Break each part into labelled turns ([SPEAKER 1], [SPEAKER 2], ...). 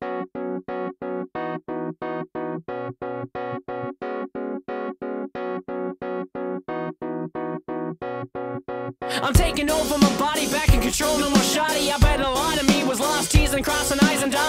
[SPEAKER 1] I'm taking over my body, back in control, no more shoddy. I bet a lot of me was lost, teasing, crossing eyes and dying.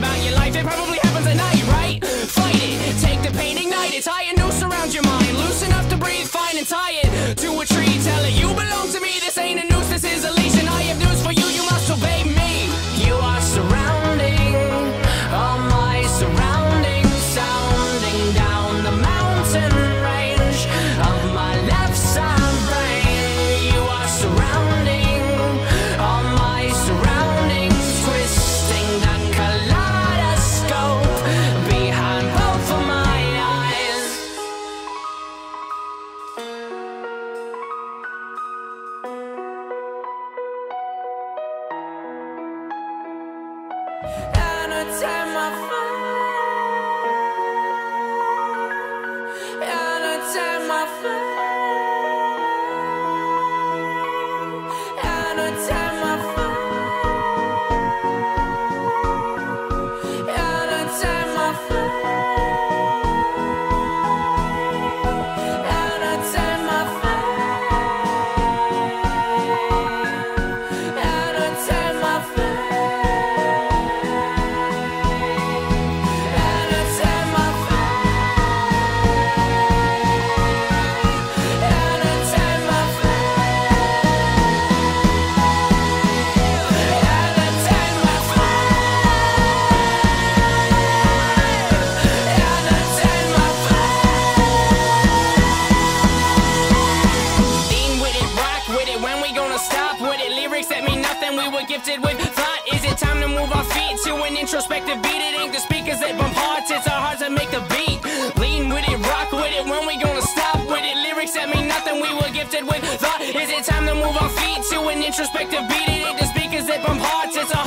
[SPEAKER 1] about your life. time. we're gifted with thought. Is it time to move our feet to an introspective beat? It ain't the speakers that bump hearts, it's our hearts that make the beat. Lean with it, rock with it, when we gonna stop with it? Lyrics that mean nothing, we were gifted with thought. Is it time to move our feet to an introspective beat? It ain't the speakers that bump hearts, it's our